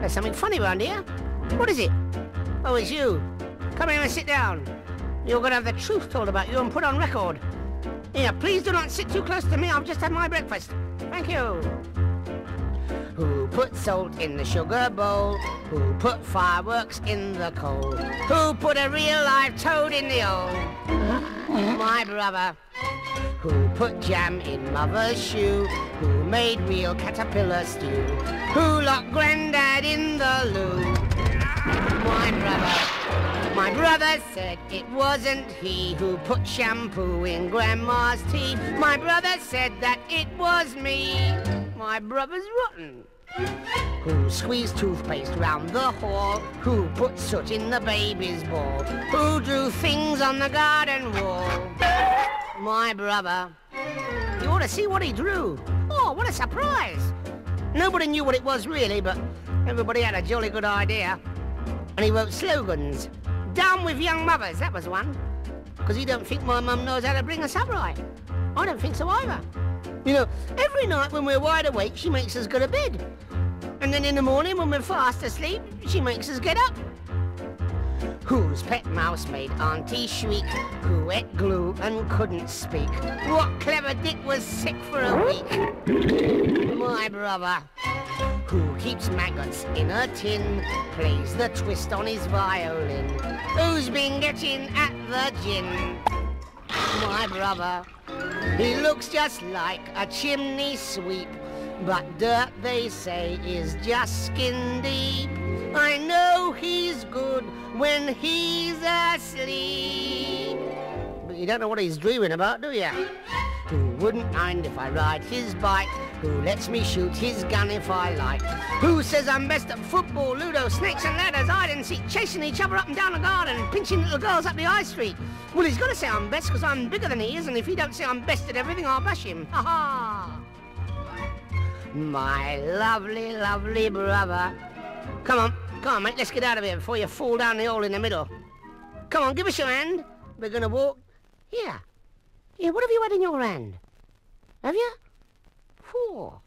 There's something funny around here. What is it? Oh, it's you. Come here and sit down. You're going to have the truth told about you and put on record. Here, please do not sit too close to me. I've just had my breakfast. Thank you. Who put salt in the sugar bowl? Who put fireworks in the coal? Who put a real live toad in the hole? My brother. Who put jam in mother's shoe? Who made real caterpillar stew? Who locked loo? My brother. My brother said it wasn't he who put shampoo in grandma's tea. My brother said that it was me. My brother's rotten. Who squeezed toothpaste round the hall? Who put soot in the baby's ball? Who drew things on the garden wall? My brother. You ought to see what he drew. Oh, what a surprise. Nobody knew what it was really, but everybody had a jolly good idea. And he wrote slogans. Down with young mothers, that was one. Because he don't think my mum knows how to bring us up right. I don't think so either. You know, every night when we're wide awake, she makes us go to bed. And then in the morning, when we're fast asleep, she makes us get up. Whose pet mouse made Auntie shriek? Who ate glue and couldn't speak? What clever dick was sick for a week? My brother. Who keeps maggots in a tin? Plays the twist on his violin? Who's been getting at the gin? My brother. He looks just like a chimney sweep. But dirt, they say, is just skin deep. I know he's good when he's asleep. But you don't know what he's dreaming about, do you? Who wouldn't mind if I ride his bike? Who lets me shoot his gun if I like? Who says I'm best at football, ludo, snakes and ladders, hide and seek, chasing each other up and down the garden, pinching little girls up the high street? Well, he's got to say I'm best because I'm bigger than he is, and if he don't say I'm best at everything, I'll bash him. Ha ha! My lovely, lovely brother. Come on, come on, mate, let's get out of here before you fall down the hole in the middle. Come on, give us your hand. We're gonna walk... Here. Here, what have you had in your hand? Have you? Four.